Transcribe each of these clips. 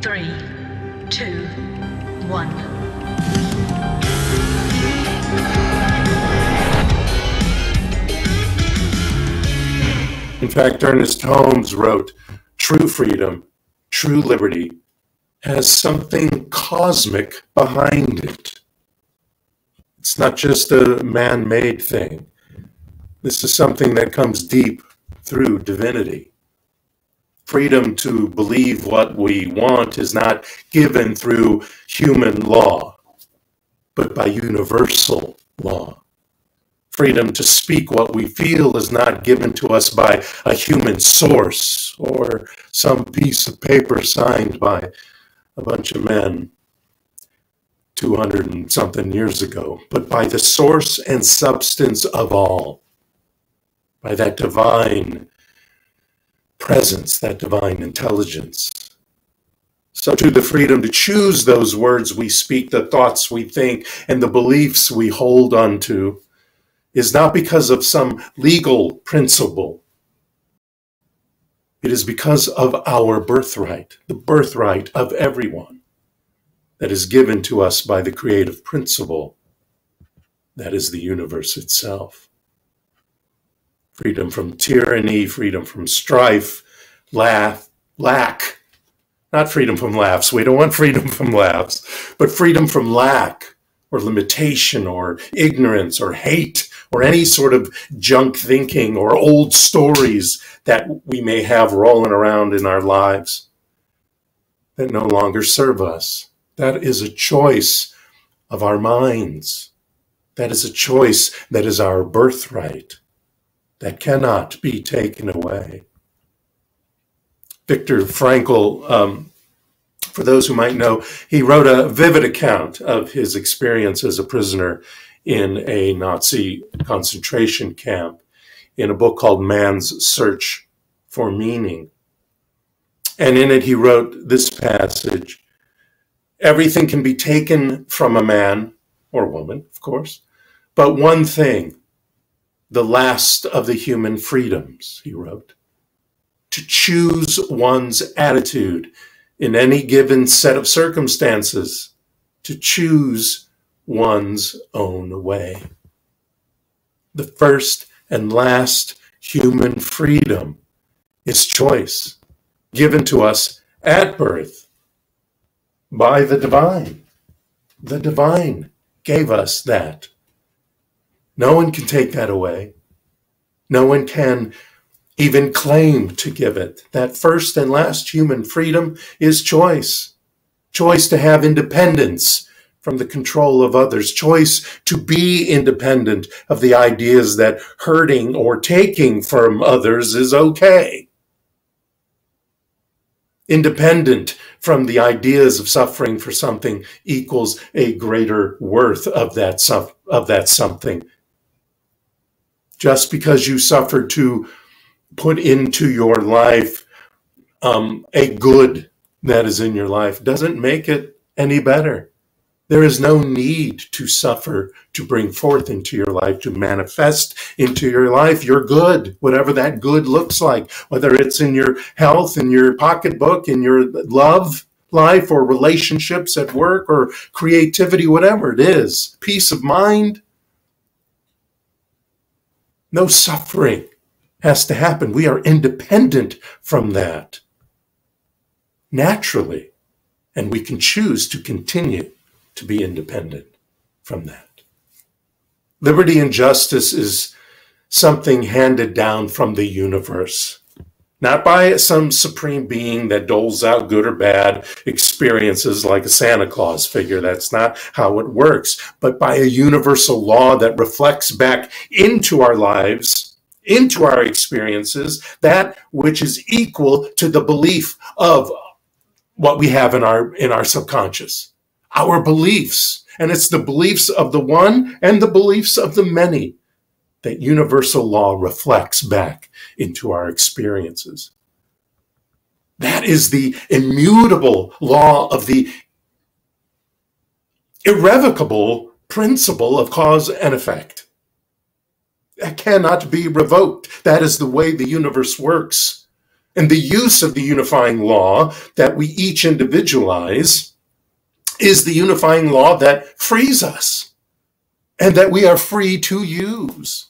three, two, one. In fact, Ernest Holmes wrote True freedom, true liberty has something cosmic behind it. It's not just a man made thing. This is something that comes deep through divinity. Freedom to believe what we want is not given through human law, but by universal law. Freedom to speak what we feel is not given to us by a human source or some piece of paper signed by a bunch of men 200 and something years ago, but by the source and substance of all, by that divine presence, that divine intelligence. So, to the freedom to choose those words we speak, the thoughts we think, and the beliefs we hold onto is not because of some legal principle. It is because of our birthright, the birthright of everyone that is given to us by the creative principle that is the universe itself. Freedom from tyranny, freedom from strife, laugh, lack. Not freedom from laughs. We don't want freedom from laughs, but freedom from lack or limitation or ignorance or hate or any sort of junk thinking or old stories that we may have rolling around in our lives that no longer serve us. That is a choice of our minds. That is a choice that is our birthright that cannot be taken away. Viktor Frankl, um, for those who might know, he wrote a vivid account of his experience as a prisoner in a Nazi concentration camp in a book called Man's Search for Meaning. And in it, he wrote this passage Everything can be taken from a man or woman, of course, but one thing, the last of the human freedoms, he wrote, to choose one's attitude in any given set of circumstances, to choose one's own way. The first and last human freedom is choice, given to us at birth by the divine. The divine gave us that. No one can take that away. No one can even claim to give it. That first and last human freedom is choice. Choice to have independence from the control of others, choice to be independent of the ideas that hurting or taking from others is okay. Independent from the ideas of suffering for something equals a greater worth of that, of that something. Just because you suffer to put into your life um, a good that is in your life doesn't make it any better. There is no need to suffer to bring forth into your life, to manifest into your life your good, whatever that good looks like, whether it's in your health, in your pocketbook, in your love life, or relationships at work, or creativity, whatever it is, peace of mind. No suffering has to happen. We are independent from that naturally, and we can choose to continue to be independent from that. Liberty and justice is something handed down from the universe, not by some supreme being that doles out good or bad experiences like a Santa Claus figure. That's not how it works, but by a universal law that reflects back into our lives, into our experiences, that which is equal to the belief of what we have in our in our subconscious our beliefs. And it's the beliefs of the one and the beliefs of the many that universal law reflects back into our experiences. That is the immutable law of the irrevocable principle of cause and effect. That cannot be revoked. That is the way the universe works. And the use of the unifying law that we each individualize is the unifying law that frees us and that we are free to use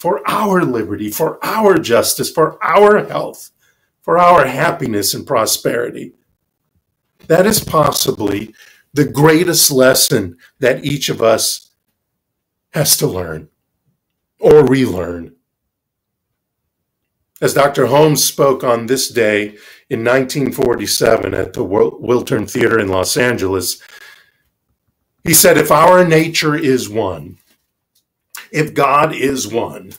for our liberty, for our justice, for our health, for our happiness and prosperity. That is possibly the greatest lesson that each of us has to learn or relearn. As Dr. Holmes spoke on this day in 1947 at the Wiltern Theater in Los Angeles, he said, If our nature is one, if God is one,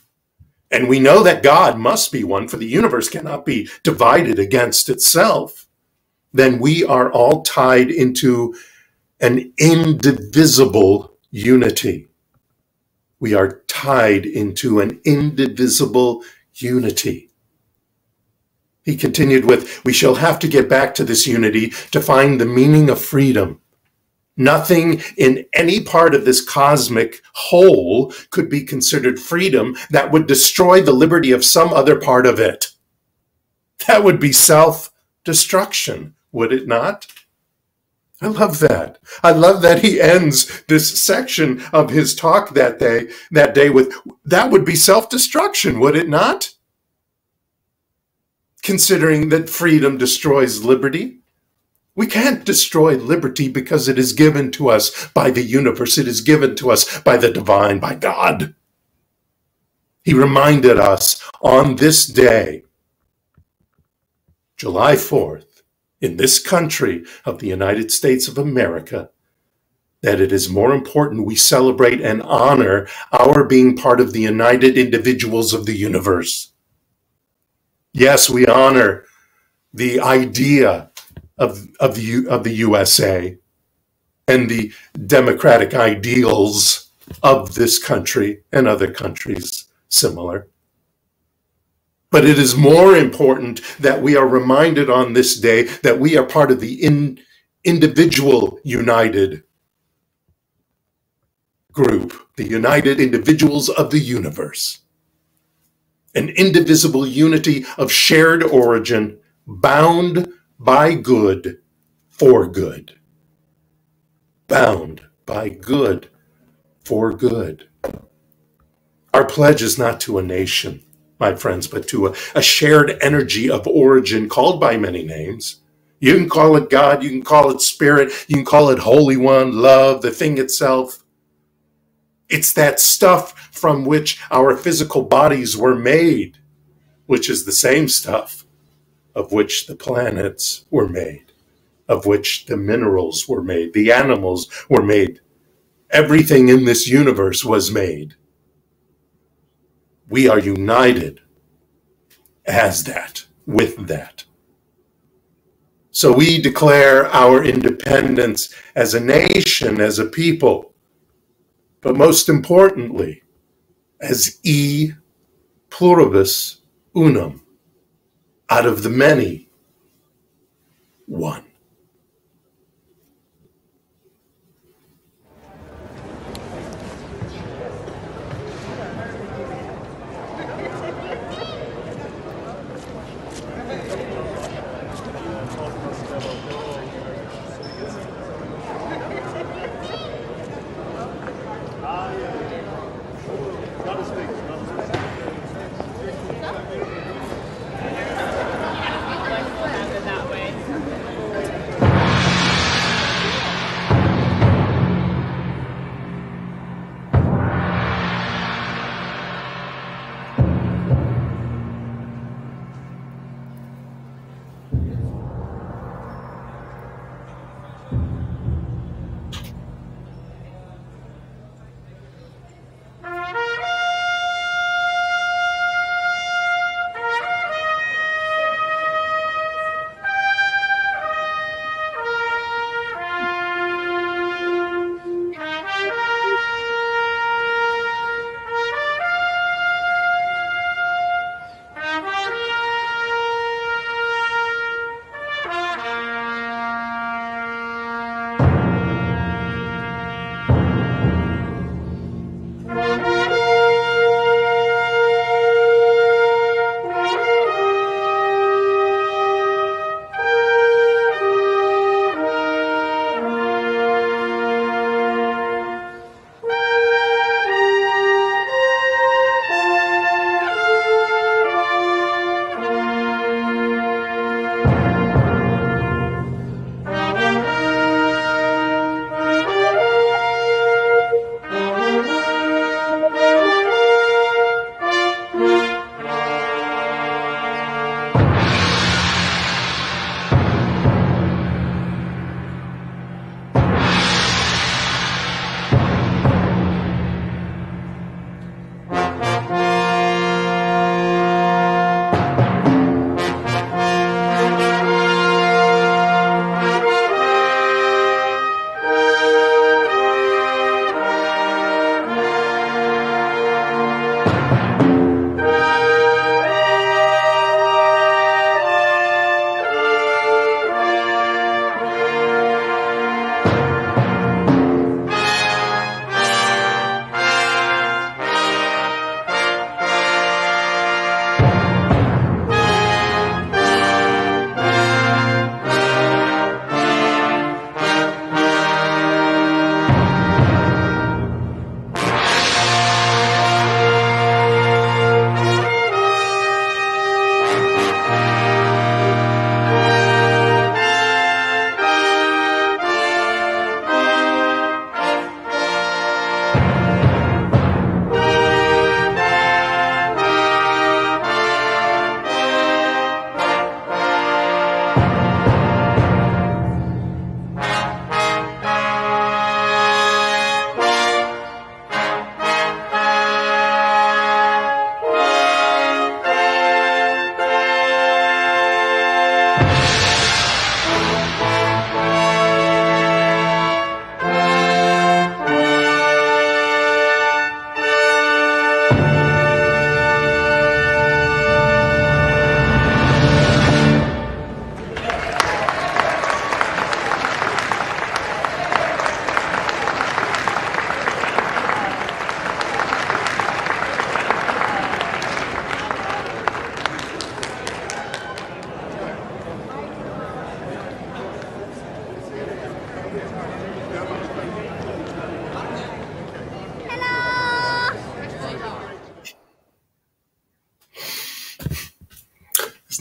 and we know that God must be one, for the universe cannot be divided against itself, then we are all tied into an indivisible unity. We are tied into an indivisible unity. He continued with, We shall have to get back to this unity to find the meaning of freedom. Nothing in any part of this cosmic whole could be considered freedom that would destroy the liberty of some other part of it. That would be self destruction, would it not? I love that. I love that he ends this section of his talk that day, that day with that would be self-destruction, would it not? Considering that freedom destroys liberty. We can't destroy liberty because it is given to us by the universe. It is given to us by the divine, by God. He reminded us on this day, July 4th, in this country of the United States of America that it is more important we celebrate and honor our being part of the united individuals of the universe. Yes, we honor the idea of, of, the, of the USA and the democratic ideals of this country and other countries similar. But it is more important that we are reminded on this day that we are part of the in, individual united group, the united individuals of the universe. An indivisible unity of shared origin, bound by good for good. Bound by good for good. Our pledge is not to a nation my friends, but to a, a shared energy of origin called by many names. You can call it God, you can call it Spirit, you can call it Holy One, love, the thing itself. It's that stuff from which our physical bodies were made, which is the same stuff of which the planets were made, of which the minerals were made, the animals were made. Everything in this universe was made we are united as that, with that. So we declare our independence as a nation, as a people, but most importantly, as e pluribus unum, out of the many, one.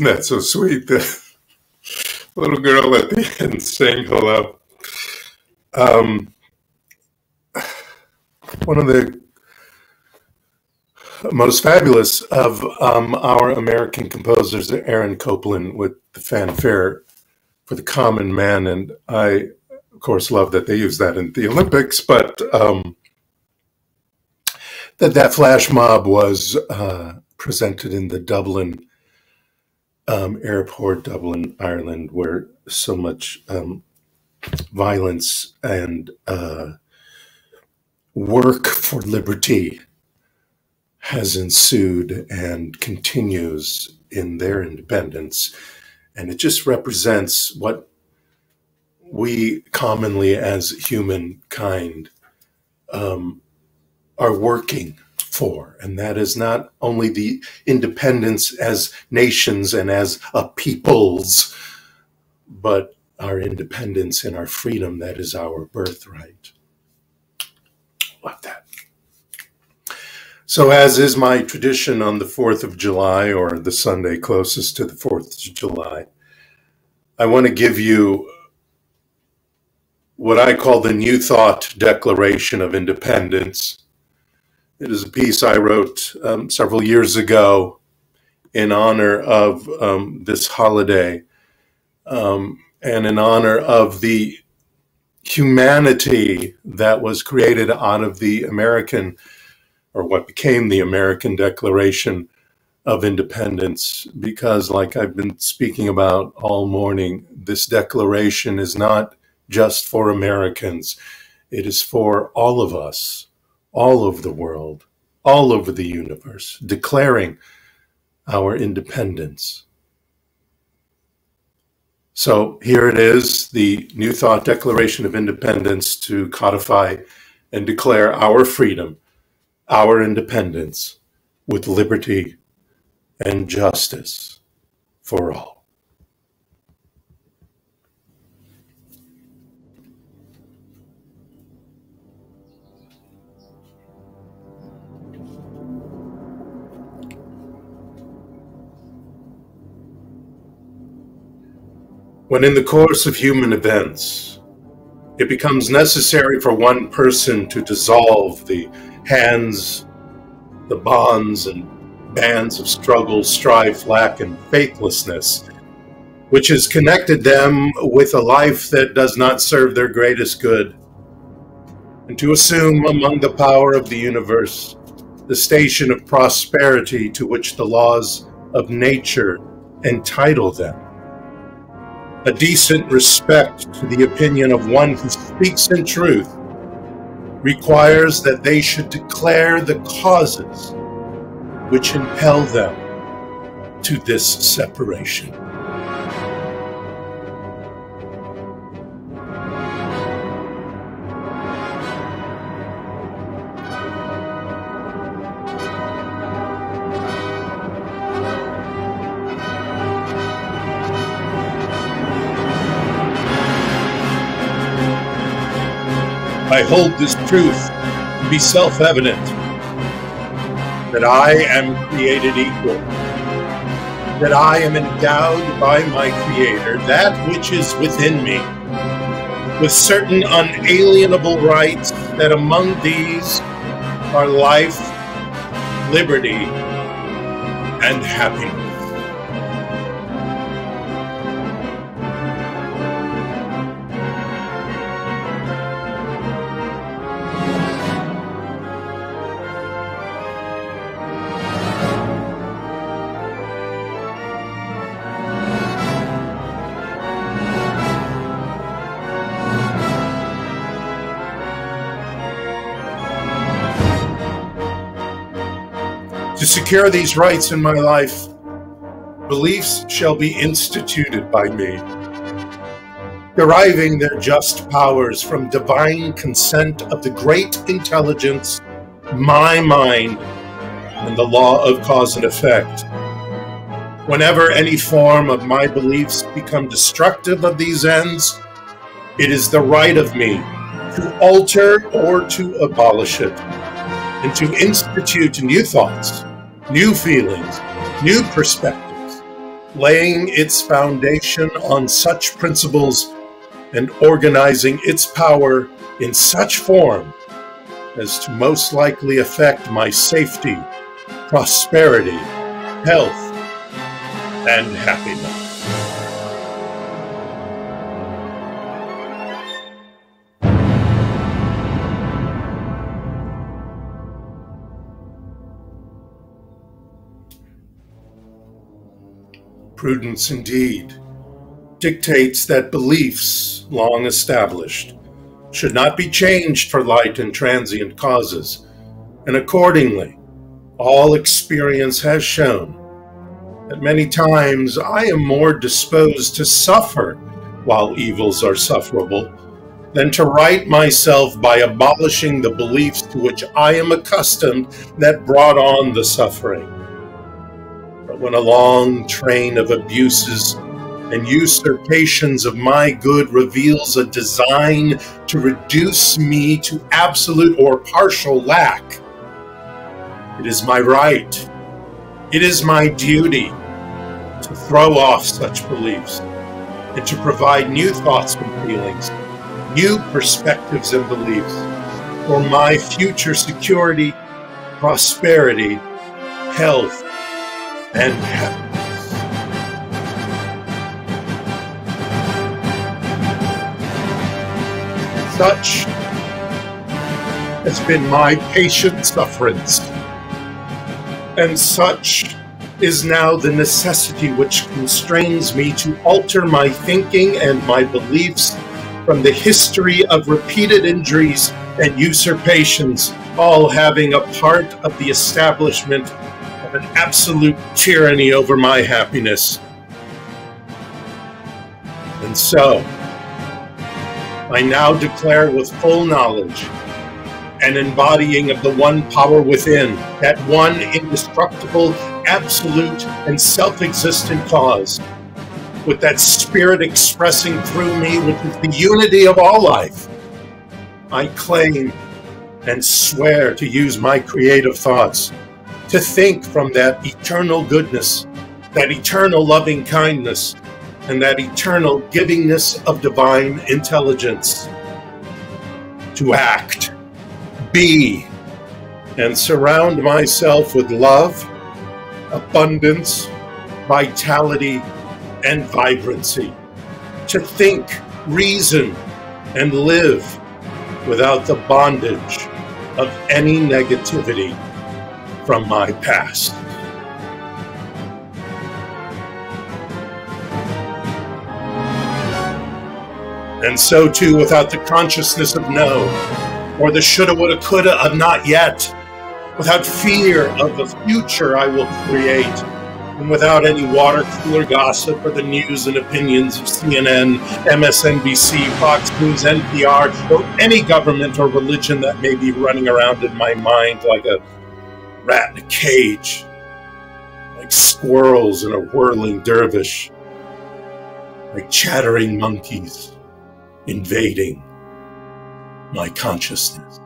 That so sweet? The little girl at the end saying hello. Um, one of the most fabulous of um, our American composers, Aaron Copland, with the fanfare for the common man. And I, of course, love that they use that in the Olympics, but um, that that flash mob was uh, presented in the Dublin um, airport, Dublin, Ireland, where so much um, violence and uh, work for liberty has ensued and continues in their independence. And it just represents what we commonly as humankind um, are working for. And that is not only the independence as nations and as a peoples, but our independence and our freedom that is our birthright. Love that. So, as is my tradition on the 4th of July or the Sunday closest to the 4th of July, I want to give you what I call the New Thought Declaration of Independence. It is a piece I wrote um, several years ago in honor of um, this holiday um, and in honor of the humanity that was created out of the American or what became the American Declaration of Independence, because, like I've been speaking about all morning, this declaration is not just for Americans, it is for all of us, all over the world, all over the universe, declaring our independence. So here it is, the New Thought Declaration of Independence to codify and declare our freedom our independence with liberty and justice for all. When in the course of human events, it becomes necessary for one person to dissolve the hands, the bonds and bands of struggle, strife, lack, and faithlessness, which has connected them with a life that does not serve their greatest good, and to assume among the power of the universe the station of prosperity to which the laws of nature entitle them. A decent respect to the opinion of one who speaks in truth requires that they should declare the causes which impel them to this separation. Hold this truth to be self evident that I am created equal, that I am endowed by my Creator, that which is within me, with certain unalienable rights, that among these are life, liberty, and happiness. Secure these rights in my life, beliefs shall be instituted by me, deriving their just powers from divine consent of the great intelligence, my mind, and the law of cause and effect. Whenever any form of my beliefs become destructive of these ends, it is the right of me to alter or to abolish it, and to institute new thoughts new feelings, new perspectives, laying its foundation on such principles and organizing its power in such form as to most likely affect my safety, prosperity, health, and happiness. Prudence indeed dictates that beliefs long established should not be changed for light and transient causes, and accordingly, all experience has shown that many times I am more disposed to suffer while evils are sufferable than to right myself by abolishing the beliefs to which I am accustomed that brought on the suffering when a long train of abuses and usurpations of my good reveals a design to reduce me to absolute or partial lack. It is my right, it is my duty to throw off such beliefs and to provide new thoughts and feelings, new perspectives and beliefs for my future security, prosperity, health, and happiness. Such has been my patient sufferance, and such is now the necessity which constrains me to alter my thinking and my beliefs from the history of repeated injuries and usurpations, all having a part of the establishment an absolute tyranny over my happiness. And so, I now declare with full knowledge and embodying of the one power within, that one indestructible, absolute, and self existent cause, with that spirit expressing through me, which is the unity of all life, I claim and swear to use my creative thoughts to think from that eternal goodness, that eternal loving kindness, and that eternal givingness of divine intelligence. To act, be, and surround myself with love, abundance, vitality, and vibrancy. To think, reason, and live without the bondage of any negativity from my past. And so too, without the consciousness of no, or the shoulda, woulda, coulda of not yet, without fear of the future I will create, and without any water cooler gossip or the news and opinions of CNN, MSNBC, Fox News, NPR, or any government or religion that may be running around in my mind like a rat in a cage, like squirrels in a whirling dervish, like chattering monkeys invading my consciousness.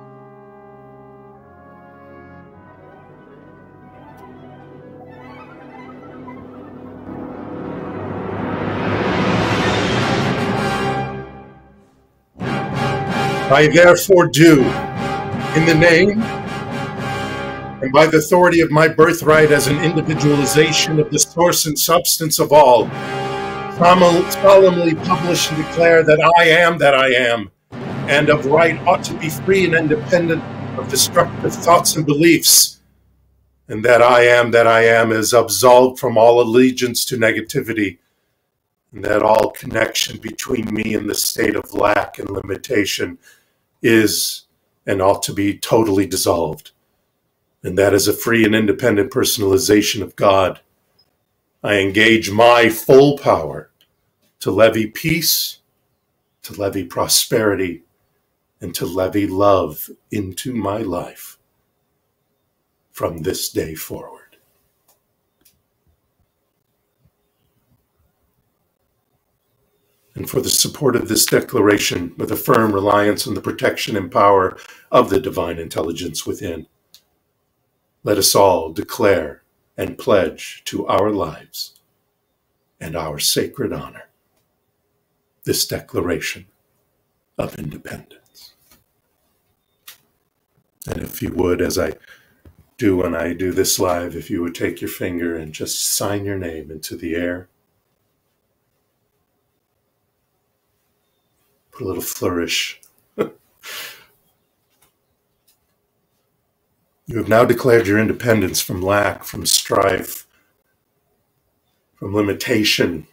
I therefore do, in the name and by the authority of my birthright as an individualization of the source and substance of all, solemnly publish and declare that I am that I am, and of right ought to be free and independent of destructive thoughts and beliefs, and that I am that I am is absolved from all allegiance to negativity, and that all connection between me and the state of lack and limitation is and ought to be totally dissolved and that is a free and independent personalization of God. I engage my full power to levy peace, to levy prosperity, and to levy love into my life from this day forward. and for the support of this declaration with a firm reliance on the protection and power of the divine intelligence within let us all declare and pledge to our lives and our sacred honor. This Declaration of Independence. And if you would, as I do when I do this live, if you would take your finger and just sign your name into the air. Put a little flourish. you have now declared your independence from lack, from strife, from limitation,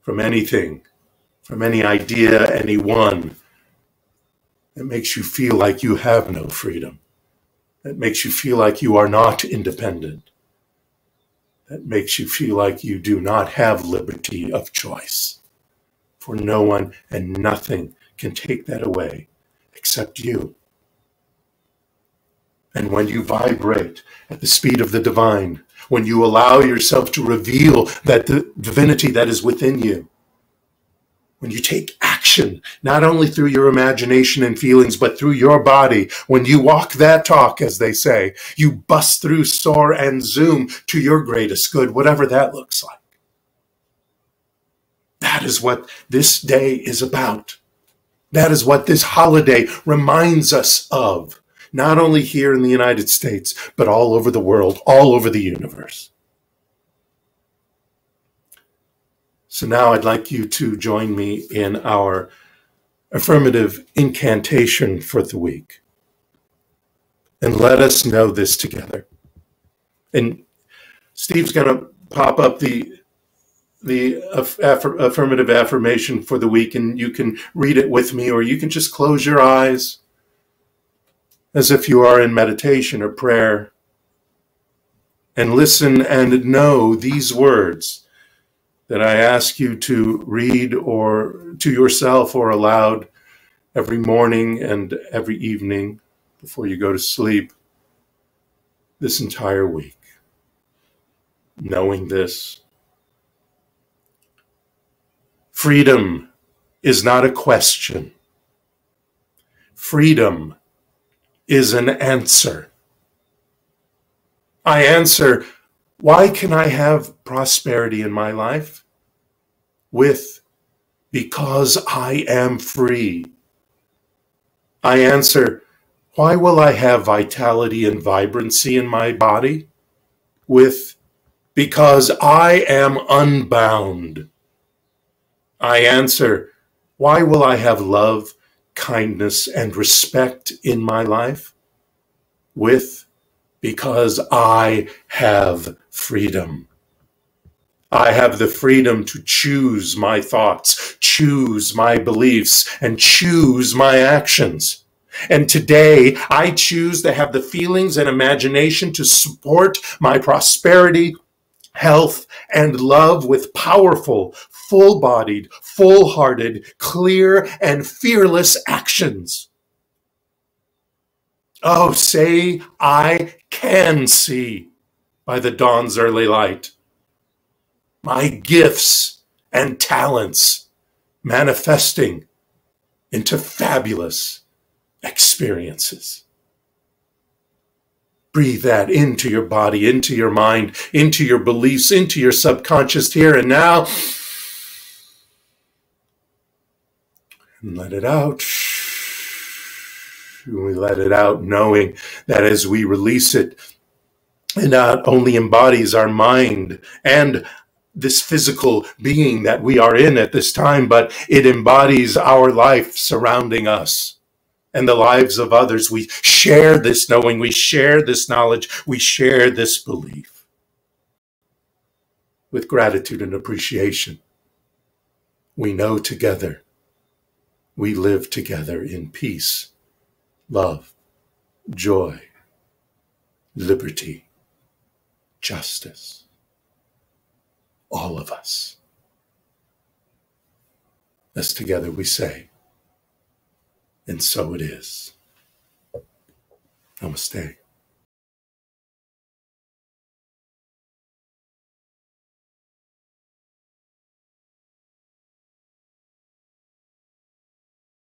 from anything, from any idea, anyone that makes you feel like you have no freedom, that makes you feel like you are not independent, that makes you feel like you do not have liberty of choice for no one and nothing can take that away except you. And when you vibrate at the speed of the divine, when you allow yourself to reveal that the divinity that is within you, when you take action, not only through your imagination and feelings, but through your body, when you walk that talk, as they say, you bust through, soar, and zoom to your greatest good, whatever that looks like. That is what this day is about. That is what this holiday reminds us of, not only here in the United States, but all over the world, all over the universe. So now I'd like you to join me in our affirmative incantation for the week. And let us know this together. And Steve's going to pop up the the affirmative affirmation for the week, and you can read it with me, or you can just close your eyes as if you are in meditation or prayer and listen and know these words that I ask you to read or to yourself or aloud every morning and every evening before you go to sleep this entire week. Knowing this, Freedom is not a question. Freedom is an answer. I answer, why can I have prosperity in my life? With, because I am free. I answer, why will I have vitality and vibrancy in my body? With, because I am unbound. I answer, Why will I have love, kindness, and respect in my life? With, Because I have freedom. I have the freedom to choose my thoughts, choose my beliefs, and choose my actions. And today I choose to have the feelings and imagination to support my prosperity, health, and love with powerful, full bodied, full hearted, clear, and fearless actions. Oh, say, I can see by the dawn's early light. My gifts and talents manifesting into fabulous experiences. Breathe that into your body, into your mind, into your beliefs, into your subconscious here and now. and let it out. We let it out knowing that as we release it, it not only embodies our mind and this physical being that we are in at this time, but it embodies our life surrounding us and the lives of others. We share this knowing, we share this knowledge, we share this belief with gratitude and appreciation. We know together we live together in peace, love, joy, liberty, justice. All of us. As together we say, and so it is. Namaste.